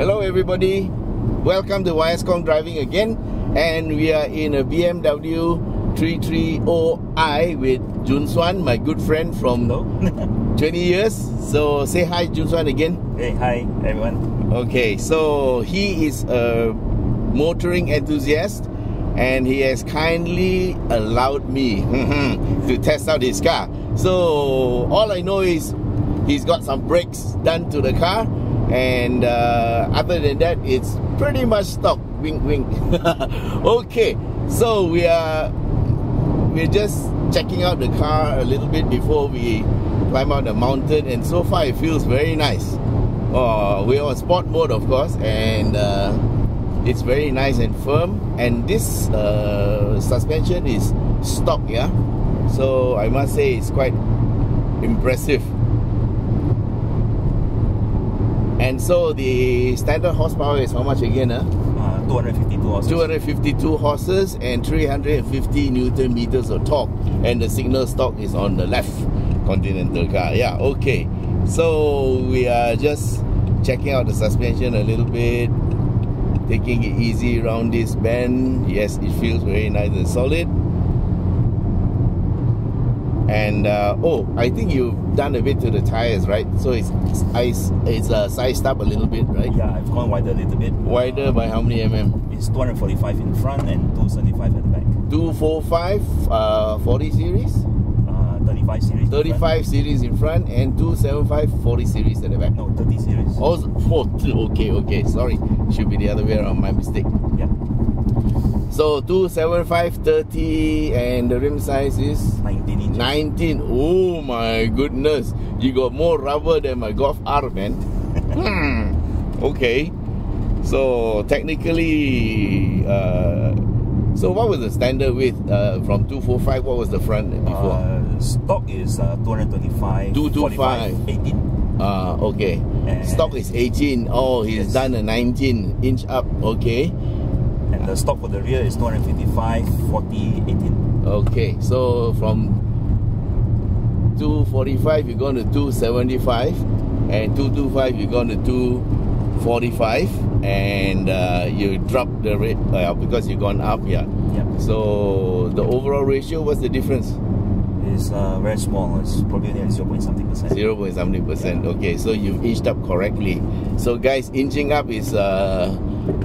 Hello everybody, welcome to YS Khong Driving again and we are in a BMW 330i with Jun Swan, my good friend from Hello. 20 years. So say hi Jun Swan again. hey, hi everyone. Okay, so he is a motoring enthusiast and he has kindly allowed me to test out his car. So all I know is he's got some brakes done to the car and uh, other than that it's pretty much stock. Wink wink. Okay. So we are we're just checking out the car a little bit before we climb out the mountain. And so far it feels very nice. Uh, we're on sport mode of course. And uh, it's very nice and firm. And this uh, suspension is stock yeah? So I must say it's quite impressive and so the standard horsepower is how much again? Huh? Uh, 252 horses. 252 horses and 350 newton meters of torque. And the signal stock is on the left Continental car. Yeah, okay. So we are just checking out the suspension a little bit, taking it easy around this bend. Yes, it feels very nice and solid. And uh, oh, I think you've done a bit to the tires, right? So it's it's, it's uh, sized up a little bit, right? Yeah, I've gone wider a little bit. Wider by how many mm? It's 245 in front and 275 at the back. 245 uh, 40 series, Uh, 35 series. in 35 series in front, and 275 40 series at the back. No, 30 series. Oh, oh, okay, okay, sorry. Should be the other way around, my mistake. Yeah, So 275 30, and the rim size is 19 inches. 19. Oh my goodness, you got more rubber than my Golf R, man. hmm. Okay, so technically, uh, so what was the standard width uh, from 245? What was the front before? Uh, stock is uh, 225, 225. 18. Ah, okay. And- Stock is 18. Oh, he's Yes. done a 19 inch up. Okay. And the stock for the rear is 255, 40, 18. Okay. So from 245, you're going to 275, and 225, you're going to 245, and uh, you drop the rate uh, because you've gone up. Yeah. Yeah, So the overall ratio, what's the difference? it's uh, very small. It's probably only 0. point something percent. Zero point something percent. Okay, so you've inched up correctly. So guys, inching up is uh,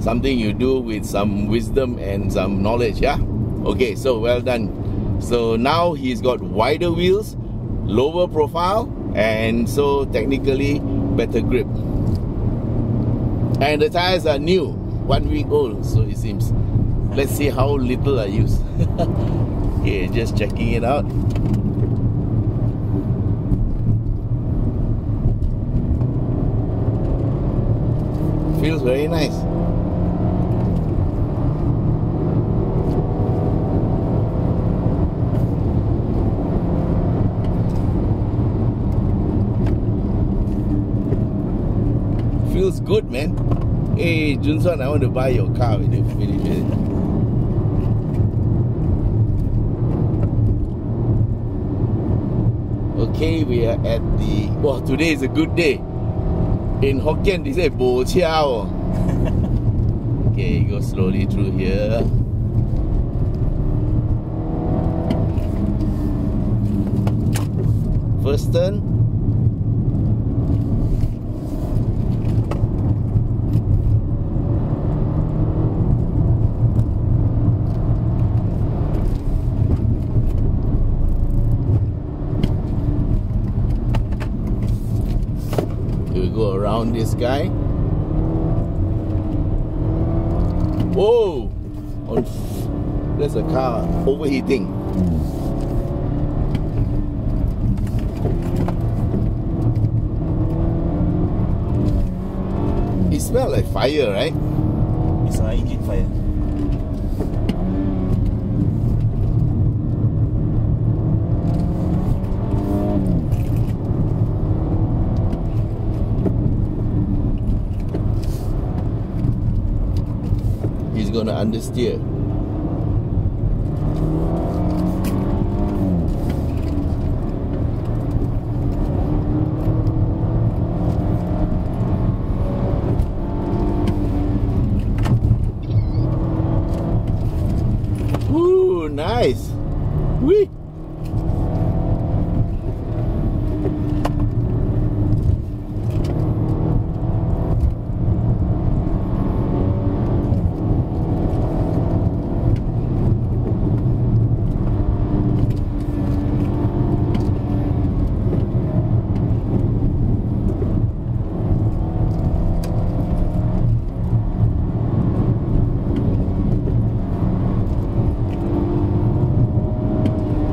something you do with some wisdom and some knowledge. Yeah. Okay, so well done. So now he's got wider wheels, lower profile, and so technically better grip. And the tires are new, one week old, so it seems. Let's see how little I use. okay, just checking it out. Feels very nice. Feels good, man. Hey, Junson, I want to buy your car you finish it. Okay, we are at the. Wow, today is a good day. In Hokkien, they say bo chiao. okay, go slowly through here. First turn. We go around this guy. Whoa! F- there's a car overheating. It smells like fire, right? It's an engine fire. Understeer. Whee!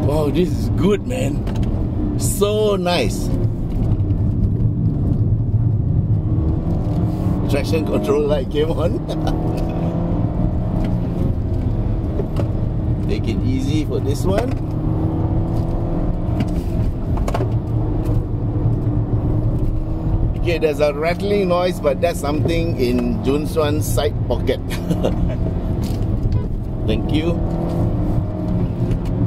Wow, this is good, man. So nice. Traction control light came on. Take it easy for this one. Okay, there's a rattling noise, but that's something in Jun Swan's side pocket. Thank you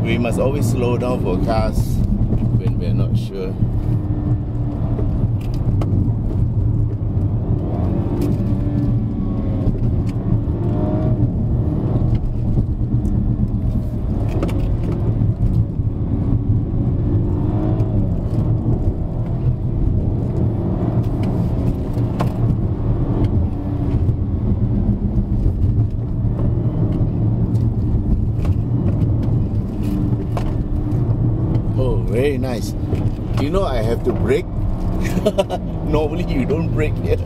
we must always slow down for cars when we're not sure. Oh, nice. You know, I have to brake. Normally, you don't brake here.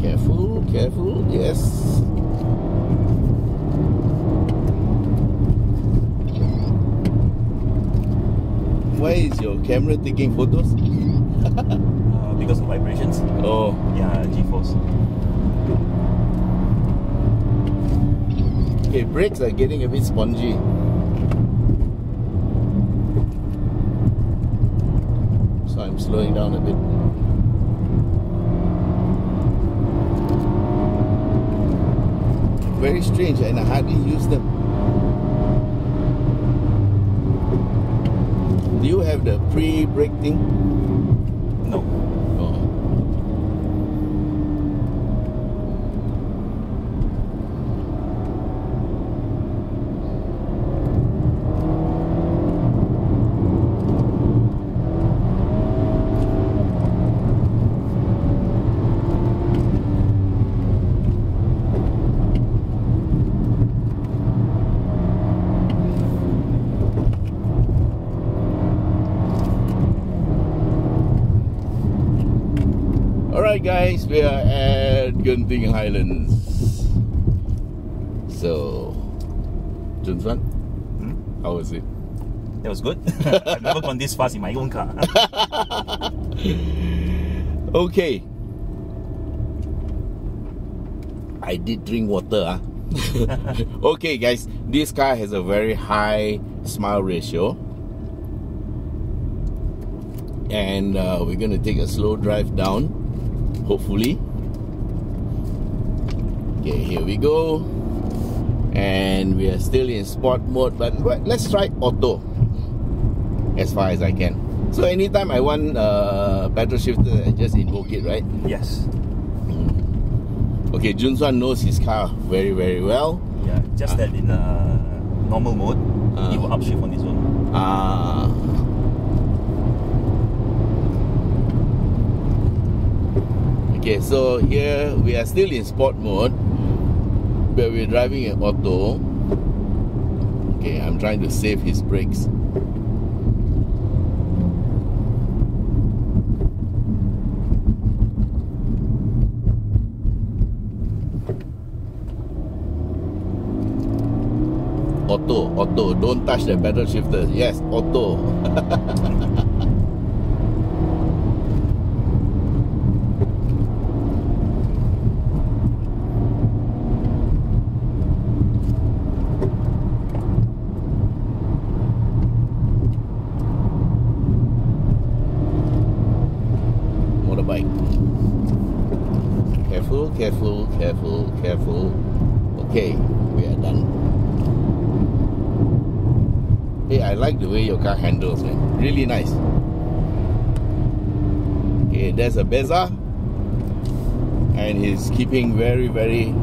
Careful, careful, yes. Why is your camera taking photos? Uh, because of vibrations. Oh, Yeah, G-force. okay, brakes are getting a bit spongy. So I'm slowing down a bit. Very strange, and I hardly use them. You have the pre-brake thing? No. Oh. Alright guys, we are at Genting Highlands. So, Junfan, Hmm? how was it? That was good. I've never gone this fast in my own car. Okay. I did drink water. Ah. okay, guys, this car has a very high smile ratio. And uh, we're going to take a slow drive down, hopefully. Okay, here we go. And we are still in sport mode, but let's try auto as far as I can. So anytime I want uh, paddle shifter, I just invoke it, right? yes. Okay, Junsuan knows his car very, very well. Yeah, just that in uh, normal mode, Ah. it will upshift on its own. Ah. Okay, so here we are still in sport mode but we're driving an auto. Okay, I'm trying to save his brakes. Auto, auto, don't touch the pedal shifter. Yes, auto. there's a Bezza. And he's keeping very, very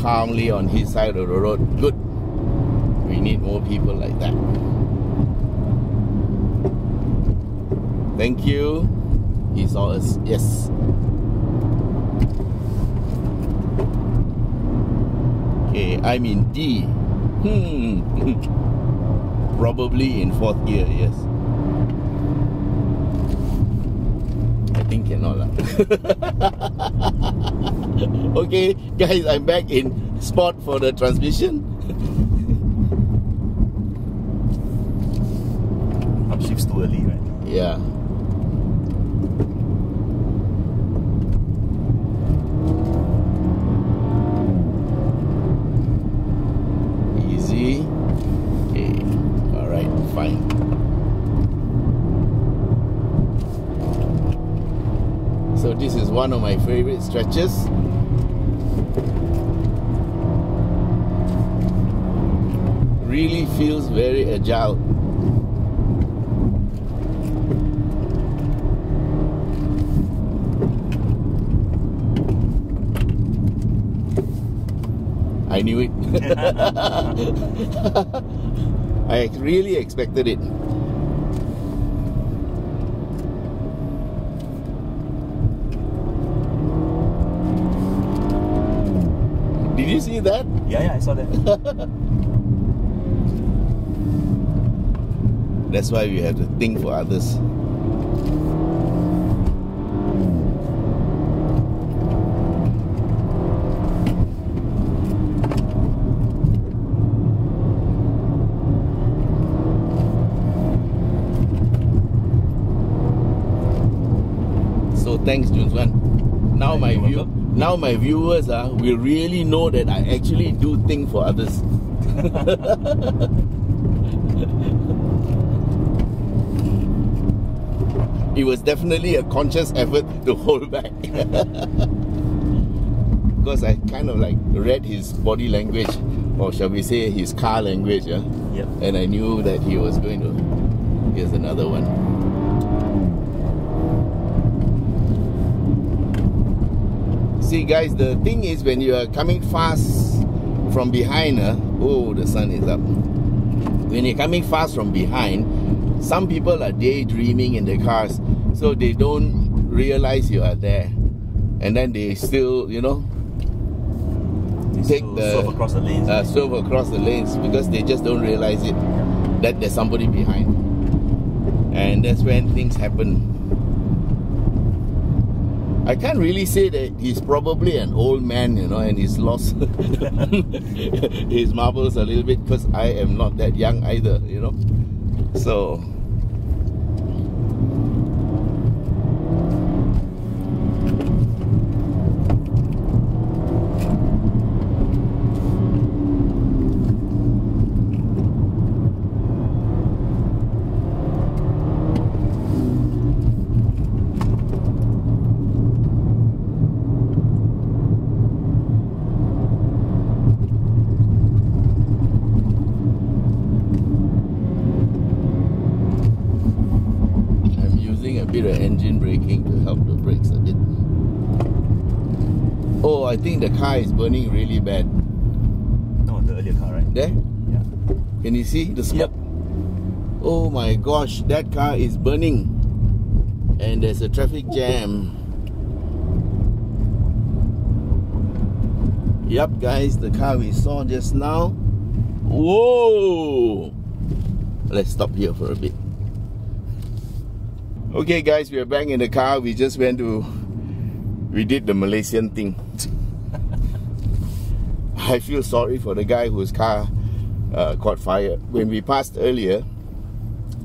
calmly on his side of the road. Good. We need more people like that. Thank you. He saw us. Yes. Okay, I'm in D. Hmm. Probably in fourth gear, yes. Think cannot lah. okay, guys, I'm back in spot for the transmission. Upshifts too early, right? Yeah. Easy. Okay. All right. Fine. So this is one of my favorite stretches. Really feels very agile. I knew it. I really expected it. Did you see that? Yeah, yeah, I saw that. That's why we have to think for others. So thanks, Junswan. Now Yeah, my you're view, welcome. Now my viewers uh, will really know that I actually do things for others. it was definitely a conscious effort to hold back. because I kind of like read his body language, or shall we say his car language, yeah? Yep. and I knew that he was going to. Here's another one. See, guys, the thing is when you are coming fast from behind, uh, oh, the sun is up. When you're coming fast from behind, some people are daydreaming in their cars, so they don't realize you are there, and then they still, you know, take the swerve across the lanes. uh, swerve across the lanes because they just don't realize it that there's somebody behind, and that's when things happen. I can't really say that he's probably an old man, you know, and he's lost his marbles a little bit because I am not that young either, you know. So I'm using a bit of engine braking to help the brakes a bit. Oh, I think the car is burning really bad. no, the earlier car, right? There? Yeah. Can you see the smoke? Yep. Oh my gosh, that car is burning. And there's a traffic jam. Yup, guys, the car we saw just now. Whoa! Let's stop here for a bit. Okay, guys, we are back in the car. We just went to. We did the Malaysian thing. I feel sorry for the guy whose car uh, caught fire. When we passed earlier,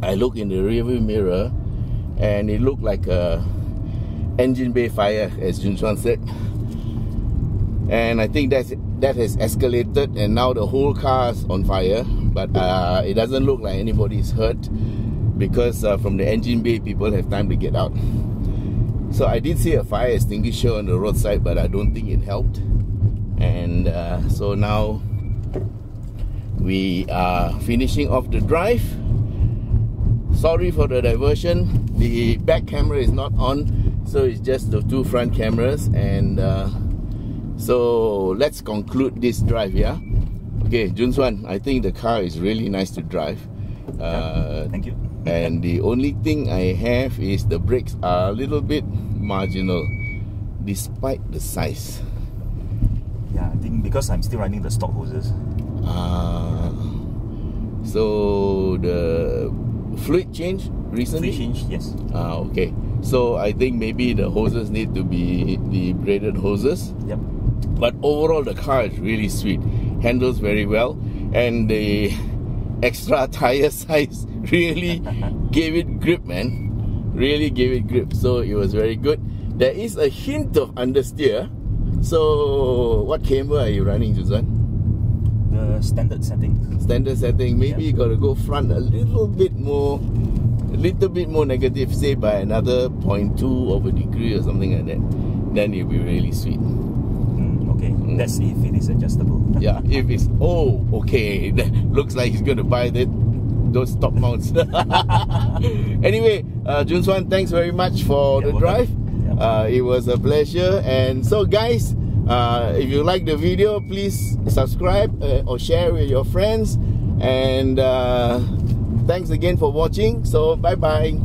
I looked in the rearview mirror, and it looked like a engine bay fire, as Jun Chuan said. And I think that's that has escalated, and now the whole car is on fire. But uh, it doesn't look like anybody's hurt because uh, from the engine bay, people have time to get out. So I did see a fire extinguisher on the roadside, but I don't think it helped. And uh, so now we are finishing off the drive. Sorry for the diversion. The back camera is not on, so it's just the two front cameras. And uh, so let's conclude this drive, yeah? Okay, Junswan, I think the car is really nice to drive. Uh, Thank you. and the only thing I have is the brakes are a little bit marginal despite the size. Think because I'm still running the stock hoses. Uh, so the fluid change recently? Fluid change, yes. Ah, okay. So I think maybe the hoses need to be the braided hoses. Yep. But overall, the car is really sweet. Handles very well, and the extra tire size really gave it grip, man. Really gave it grip. So it was very good. There is a hint of understeer. So what camber are you running, Juzan? The standard setting. Standard setting. Maybe Yeah. you got to go front a little bit more, a little bit more negative, say by another 0.2 of a degree or something like that. Then it'll be really sweet. Mm, okay, that's if it is adjustable. Yeah, if it's oh okay, that looks like he's gonna buy that those top mounts. anyway, uh, Jun Swan, thanks very much for You're the welcome. drive. Uh, it was a pleasure. And so, guys, uh, if you like the video, please subscribe uh, or share with your friends. And uh, thanks again for watching. So, bye bye.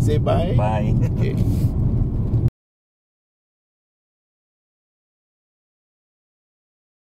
Say bye. Bye. Okay.